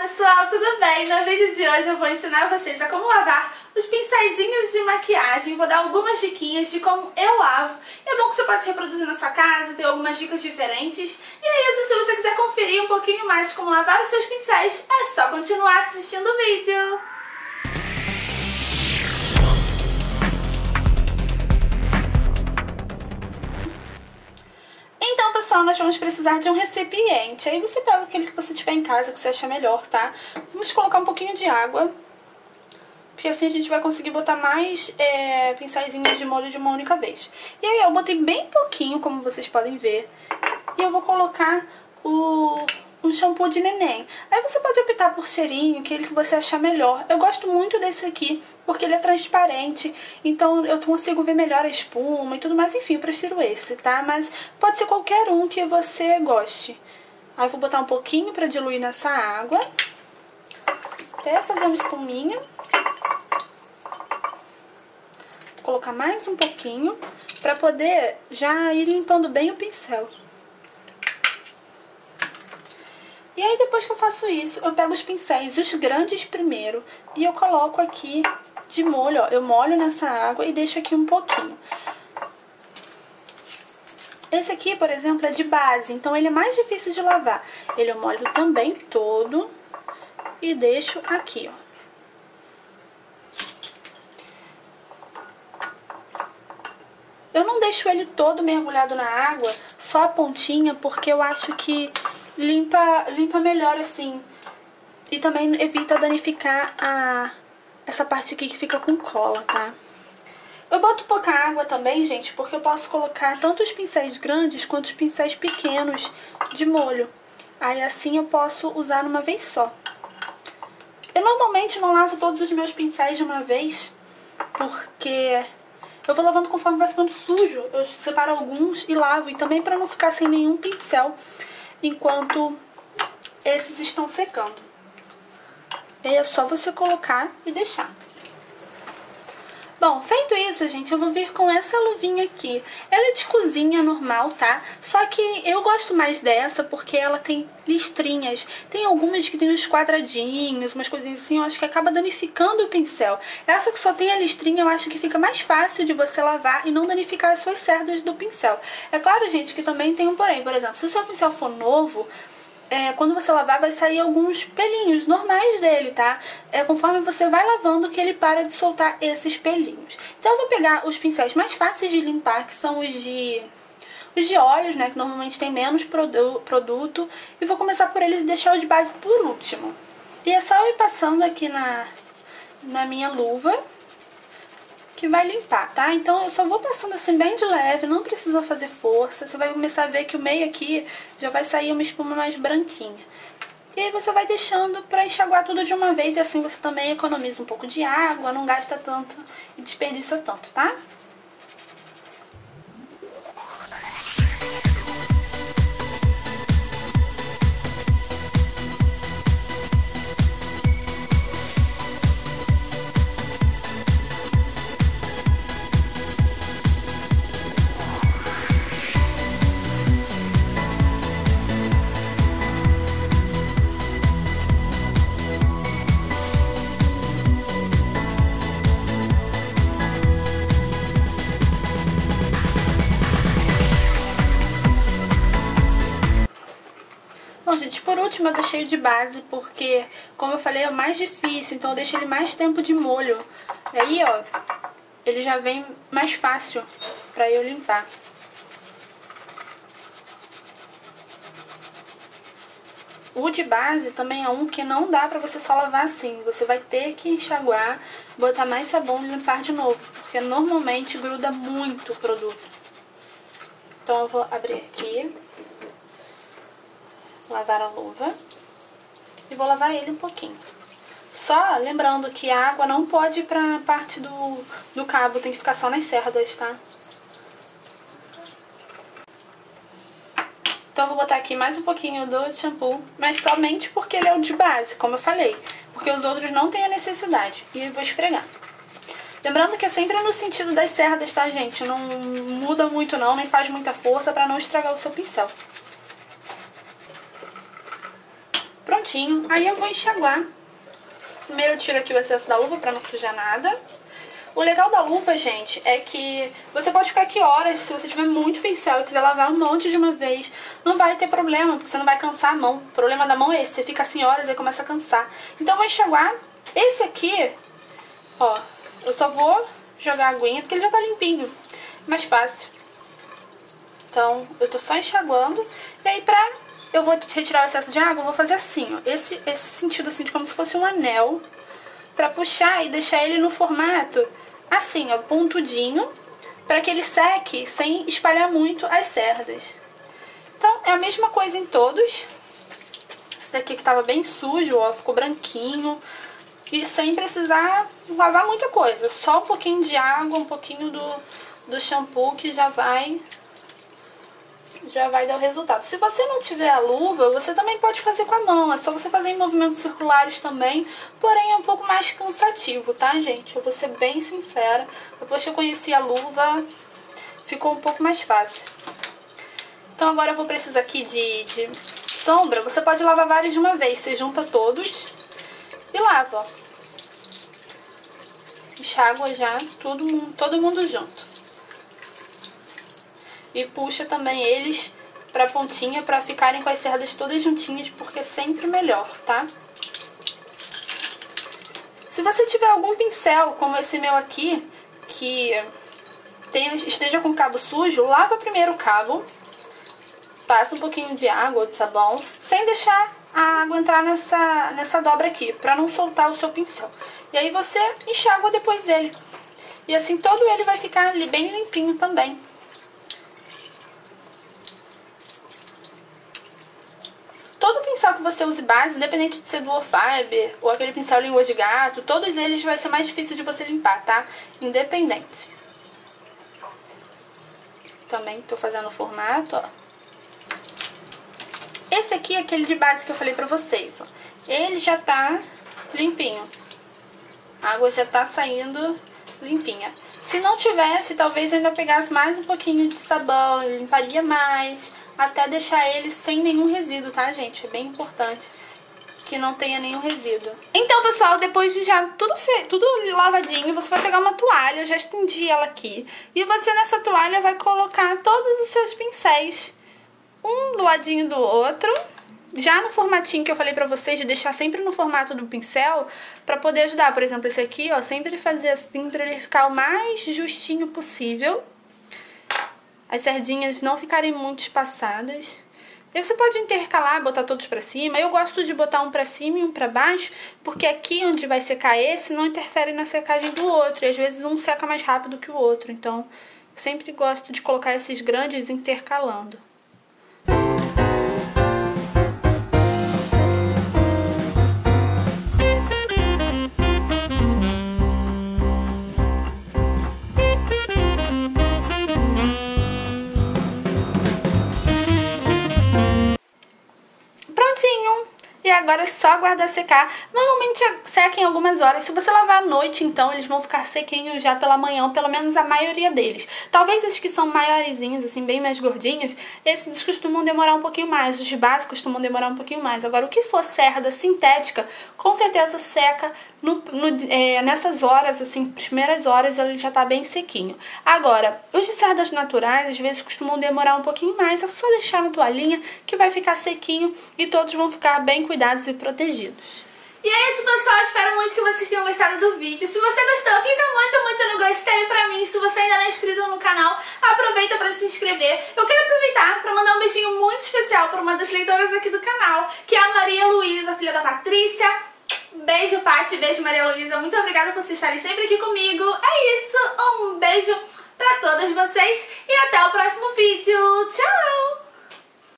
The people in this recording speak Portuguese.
pessoal, tudo bem? No vídeo de hoje eu vou ensinar vocês a como lavar os pincéis de maquiagem, vou dar algumas diquinhas de como eu lavo. É bom que você pode reproduzir na sua casa, ter algumas dicas diferentes. E é isso, se você quiser conferir um pouquinho mais de como lavar os seus pincéis, é só continuar assistindo o vídeo. Pessoal, nós vamos precisar de um recipiente. Aí você pega aquele que você tiver em casa, que você achar melhor, tá? Vamos colocar um pouquinho de água. Porque assim a gente vai conseguir botar mais é, de molho de uma única vez. E aí eu botei bem pouquinho, como vocês podem ver. E eu vou colocar o um shampoo de neném. Aí você pode optar por cheirinho, aquele que você achar melhor. Eu gosto muito desse aqui, porque ele é transparente, então eu consigo ver melhor a espuma e tudo mais. Enfim, eu prefiro esse, tá? Mas pode ser qualquer um que você goste. Aí eu vou botar um pouquinho pra diluir nessa água. Até fazer uma espuminha. Vou colocar mais um pouquinho pra poder já ir limpando bem o pincel. E aí depois que eu faço isso, eu pego os pincéis, os grandes primeiro, e eu coloco aqui de molho, ó. Eu molho nessa água e deixo aqui um pouquinho. Esse aqui, por exemplo, é de base, então ele é mais difícil de lavar. Ele eu molho também todo e deixo aqui, ó. Eu não deixo ele todo mergulhado na água, só a pontinha, porque eu acho que limpa, limpa melhor assim. E também evita danificar a, essa parte aqui que fica com cola, tá? Eu boto pouca água também, gente, porque eu posso colocar tanto os pincéis grandes quanto os pincéis pequenos de molho. Aí assim eu posso usar numa vez só. Eu normalmente não lavo todos os meus pincéis de uma vez, porque eu vou lavando conforme vai ficando sujo. Eu separo alguns e lavo, e também para não ficar sem nenhum pincel enquanto esses estão secando. É só você colocar e deixar. Bom, feito isso, gente, eu vou vir com essa luvinha aqui. Ela é de cozinha normal, tá? Só que eu gosto mais dessa porque ela tem listrinhas. Tem algumas que tem uns quadradinhos, umas coisinhas assim, eu acho que acaba danificando o pincel. Essa que só tem a listrinha, eu acho que fica mais fácil de você lavar e não danificar as suas cerdas do pincel. É claro, gente, que também tem um porém. Por exemplo, se o seu pincel for novo, é, quando você lavar vai sair alguns pelinhos normais dele, tá? É conforme você vai lavando que ele para de soltar esses pelinhos. Então eu vou pegar os pincéis mais fáceis de limpar, que são os de os de óleos, né, que normalmente tem menos produ produto, e vou começar por eles e deixar os de base por último. E é só eu ir passando aqui na, na minha luva que vai limpar, tá? Então eu só vou passando assim bem de leve, não precisa fazer força. Você vai começar a ver que o meio aqui já vai sair uma espuma mais branquinha. E aí você vai deixando pra enxaguar tudo de uma vez e assim você também economiza um pouco de água, não gasta tanto e desperdiça tanto, tá? Último eu deixei de base porque, como eu falei, é o mais difícil, então eu deixei ele mais tempo de molho. Aí, ó, ele já vem mais fácil pra eu limpar. O de base também é um que não dá pra você só lavar assim. Você vai ter que enxaguar, botar mais sabão e limpar de novo. Porque normalmente gruda muito o produto. Então eu vou abrir aqui lavar a luva e vou lavar ele um pouquinho. Só lembrando que a água não pode ir pra parte do, do cabo, tem que ficar só nas cerdas, tá? Então eu vou botar aqui mais um pouquinho do shampoo, mas somente porque ele é o de base, como eu falei. Porque os outros não têm a necessidade. E vou esfregar. Lembrando que é sempre no sentido das cerdas, tá, gente? Não muda muito não, nem faz muita força pra não estragar o seu pincel. Prontinho. Aí eu vou enxaguar. Primeiro eu tiro aqui o excesso da luva pra não sujar nada. O legal da luva, gente, é que você pode ficar aqui horas, se você tiver muito pincel e quiser lavar um monte de uma vez, não vai ter problema, porque você não vai cansar a mão. O problema da mão é esse, você fica assim horas e começa a cansar. Então eu vou enxaguar. Esse aqui, ó, eu só vou jogar a aguinha, porque ele já tá limpinho. Mais fácil. Então, eu tô só enxaguando. E aí, pra eu vou retirar o excesso de água, eu vou fazer assim, ó. Esse, esse sentido assim, de como se fosse um anel. Pra puxar e deixar ele no formato assim, ó, pontudinho. Pra que ele seque sem espalhar muito as cerdas. Então, é a mesma coisa em todos. Esse daqui que tava bem sujo, ó, ficou branquinho. E sem precisar lavar muita coisa. Só um pouquinho de água, um pouquinho do, do shampoo que já vai já vai dar o resultado. Se você não tiver a luva, você também pode fazer com a mão. É só você fazer em movimentos circulares também, porém é um pouco mais cansativo, tá, gente? Eu vou ser bem sincera. Depois que eu conheci a luva, ficou um pouco mais fácil. Então agora eu vou precisar aqui de, de sombra. Você pode lavar vários de uma vez. Você junta todos e lava, ó. Enxágua já tudo, todo mundo junto e puxa também eles pra pontinha pra ficarem com as cerdas todas juntinhas, porque é sempre melhor, tá? Se você tiver algum pincel, como esse meu aqui, que tenha, esteja com cabo sujo, lava primeiro o cabo, passa um pouquinho de água ou de sabão, sem deixar a água entrar nessa, nessa dobra aqui, pra não soltar o seu pincel. E aí você enxágua depois ele. E assim todo ele vai ficar bem limpinho também. Todo pincel que você use base, independente de ser dual fiber ou aquele pincel língua de gato, todos eles vai ser mais difícil de você limpar, tá? Independente. Também tô fazendo o formato, ó. Esse aqui é aquele de base que eu falei pra vocês, ó. Ele já tá limpinho. A água já tá saindo limpinha. Se não tivesse, talvez eu ainda pegasse mais um pouquinho de sabão, limparia mais até deixar ele sem nenhum resíduo, tá, gente? É bem importante que não tenha nenhum resíduo. Então, pessoal, depois de já tudo, tudo lavadinho, você vai pegar uma toalha, já estendi ela aqui, e você nessa toalha vai colocar todos os seus pincéis, um do ladinho do outro, já no formatinho que eu falei pra vocês, de deixar sempre no formato do pincel, pra poder ajudar. Por exemplo, esse aqui, ó, sempre fazer assim pra ele ficar o mais justinho possível as sardinhas não ficarem muito espaçadas. E você pode intercalar, botar todos para cima. Eu gosto de botar um para cima e um para baixo, porque aqui onde vai secar esse não interfere na secagem do outro. E às vezes um seca mais rápido que o outro. Então, sempre gosto de colocar esses grandes intercalando. Aguardar secar. Normalmente seca em algumas horas. Se você lavar à noite, então, eles vão ficar sequinhos já pela manhã, pelo menos a maioria deles. Talvez esses que são maiorzinhos, assim, bem mais gordinhos, esses costumam demorar um pouquinho mais. Os básicos costumam demorar um pouquinho mais. Agora, o que for cerda sintética, com certeza seca no, no, é, nessas horas, assim, primeiras horas, ele já tá bem sequinho. Agora, os de cerdas naturais, às vezes costumam demorar um pouquinho mais. É só deixar na toalhinha que vai ficar sequinho e todos vão ficar bem cuidados e protegidos. E é isso, pessoal. Espero muito que vocês tenham gostado do vídeo. Se você gostou, clica muito, muito no gostei pra mim. Se você ainda não é inscrito no canal, aproveita pra se inscrever. Eu quero aproveitar pra mandar um beijinho muito especial pra uma das leitoras aqui do canal, que é a Maria Luísa, filha da Patrícia. Beijo, Paty. Beijo, Maria Luísa. Muito obrigada por vocês estarem sempre aqui comigo. É isso. Um beijo pra todas vocês e até o próximo vídeo. Tchau!